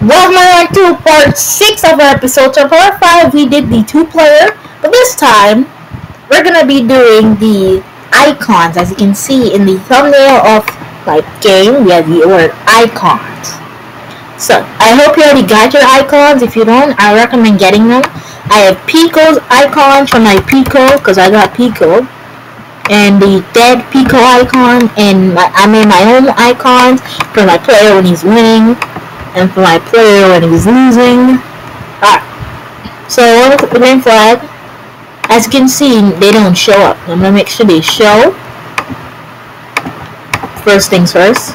Welcome to part 6 of our episode. So part 5 we did the two player, but this time we're gonna be doing the icons as you can see in the thumbnail of my game we have the word icons. So I hope you already got your icons. If you don't, I recommend getting them. I have Pico's icons from my Pico because I got Pico and the dead Pico icon and my, I made my own icons for my player when he's winning and for my player when he's losing. Alright. So I want to put the green flag. As you can see, they don't show up. I'm gonna make sure they show. First things first.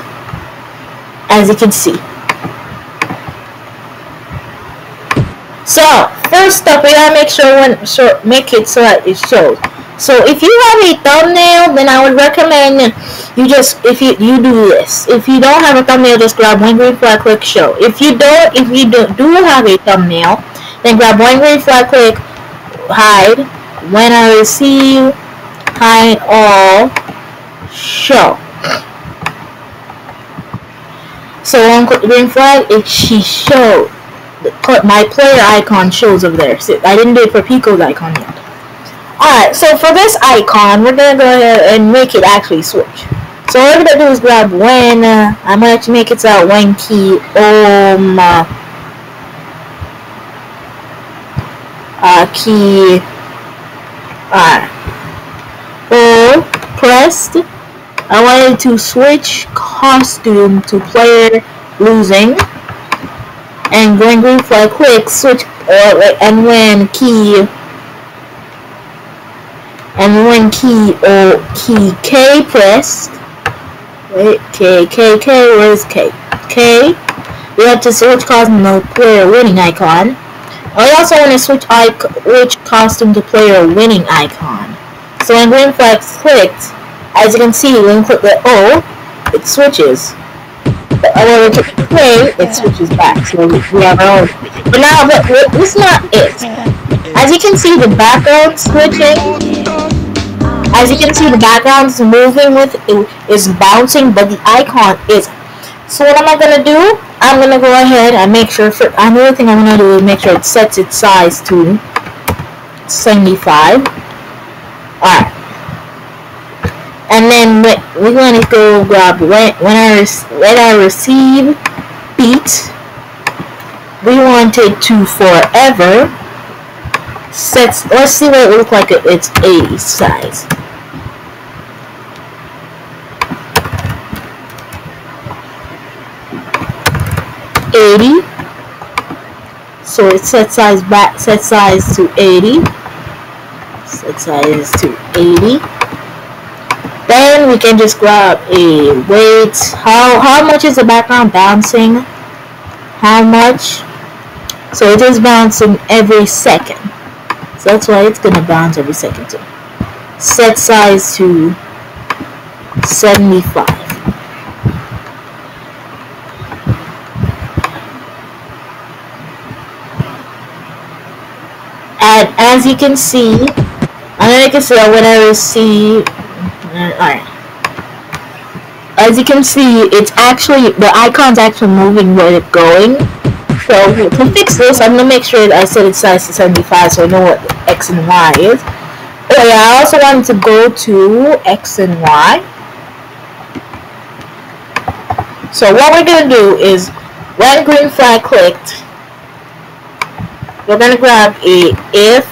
As you can see. So first up, we gotta make sure when so make it so that it shows. So if you have a thumbnail, then I would recommend you just if you you do this. If you don't have a thumbnail, just grab one green flag, click show. If you don't, if you do, do have a thumbnail, then grab one green flag, click hide. When I receive, hide all, show. So on green flag, it she showed. My player icon shows over there. So I didn't do it for Pico's icon yet. Alright, so for this icon, we're going to go ahead and make it actually switch. So what we're going to do is grab when, uh, I'm going to make it so that when key, um, uh, uh, key, uh, O pressed, I wanted to switch costume to player losing, and going green flag quick, switch, uh, and when key, and when key or key K pressed, wait, K, K, K, where's K? K, we have to switch costume to player winning icon. Oh, I also want to switch which costume to player winning icon. So when green flag clicked, as you can see, when you click the O, it switches. But when we click K, it switches back. So we have our own. But now, but this is not it. As you can see, the background switching as you can see, the background is moving with it is bouncing, but the icon is. So what am I gonna do? I'm gonna go ahead and make sure. For another uh, thing I'm gonna do is make sure it sets its size to 75. Alright. And then we're going to go grab when, when I when I receive beat. We want it to forever sets. Let's see what it looks like its A size. Eighty. So it set size back set size to eighty. Set size to eighty. Then we can just grab a wait. How how much is the background bouncing? How much? So it is bouncing every second. So that's why it's gonna bounce every second too. Set size to 75. And as you can see, and then you can see when I receive, uh, alright. As you can see, it's actually, the icon's actually moving where it's going. So to fix this, I'm gonna make sure that I set its size to 75 so I know what X and Y is. Oh yeah, I also wanted to go to X and Y. So what we're gonna do is when green flag clicked, we're gonna grab a if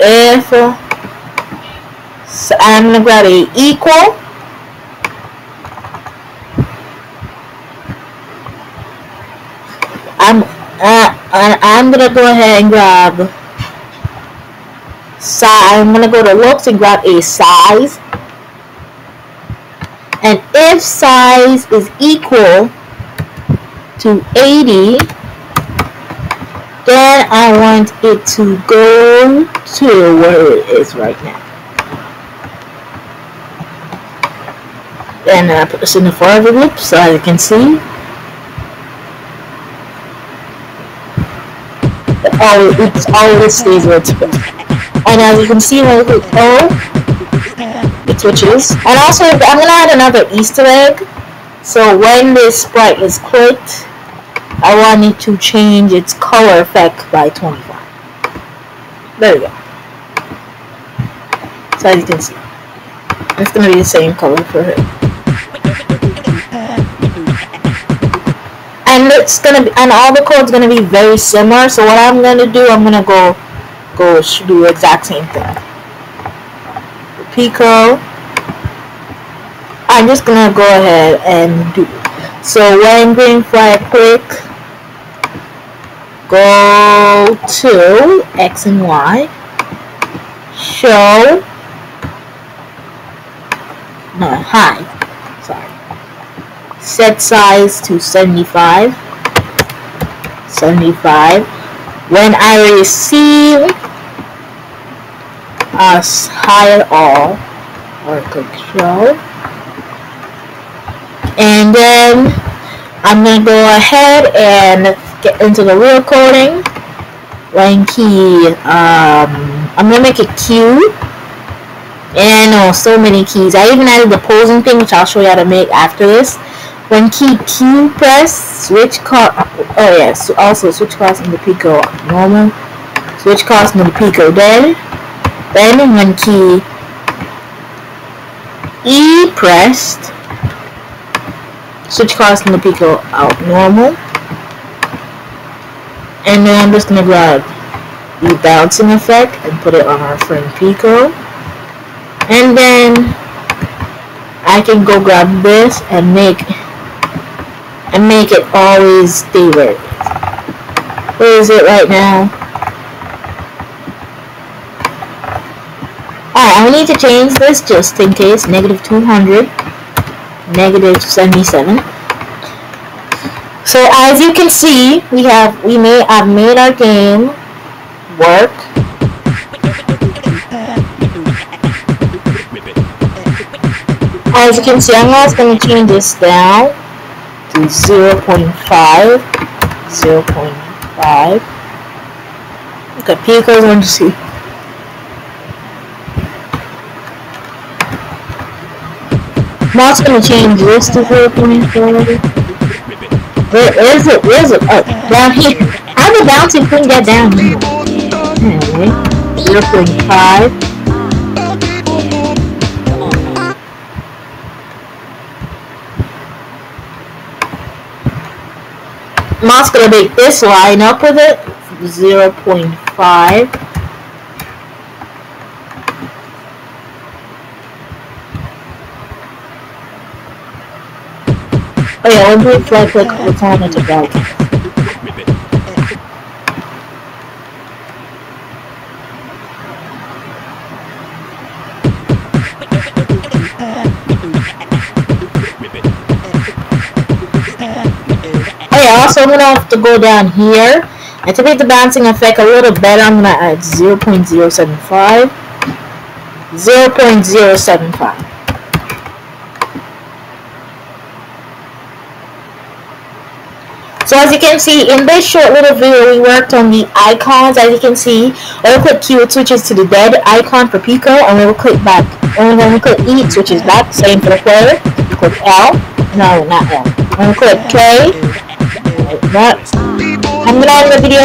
if so I'm gonna grab a equal I'm uh, I'm gonna go ahead and grab size. I'm gonna go to looks and grab a size. And if size is equal to 80, then I want it to go to where it is right now. Then I put this in the forward loop so as you can see. always, it's always stays where it's supposed And as you can see when we O, it switches. And also, I'm gonna add another Easter egg. So when this sprite is clicked, I want it to change its color effect by 25. There we go. So as you can see, it's going to be the same color for her. And it's gonna be, and all the code's gonna be very similar. So what I'm gonna do, I'm gonna go, go do the exact same thing. Pico. I'm just gonna go ahead and do. So when green flag click, go to X and Y, show, no, hide, sorry, set size to 75, 75, when I receive us hide all, or click show, and then I'm going to go ahead and get into the real coding. Line key, um, I'm to make a Q. And oh so many keys. I even added the posing thing, which I'll show you how to make after this. When key Q press, switch car, oh yeah, so also switch cost in the Pico normal, switch cost in the Pico dead. Then when key E pressed, switch cost in the Pico out normal. And then I'm just going to grab the bouncing effect and put it on our friend Pico. And then I can go grab this and make and make it always is. Where is it right now? Alright, I need to change this just in case. Negative 200 negative 77. So as you can see, we have we made I've made our game work. As you can see, I'm also going to change this down to 0 0.5, 0 0.5. Okay, Pico's going to see. Mark's gonna change this to 0.4. Where, is it? Where is it? Oh, down here. How the bouncing thing get down here? Anyway, 0.5. Moss gonna make this line up with it, 0.5. Oh yeah, one blue flag click the time it's about. Oh yeah, also I'm gonna have to go down here. And to make the bouncing effect a little better, I'm gonna add 0.075. 0.075. So as you can see, in this short little video, we worked on the icons. As you can see, when we click Q, it switches to the dead icon for Pico, and when we click back, and when we click E, it switches back, same for the player. Click L, no, not L. When we click K, that, I'm gonna end the video,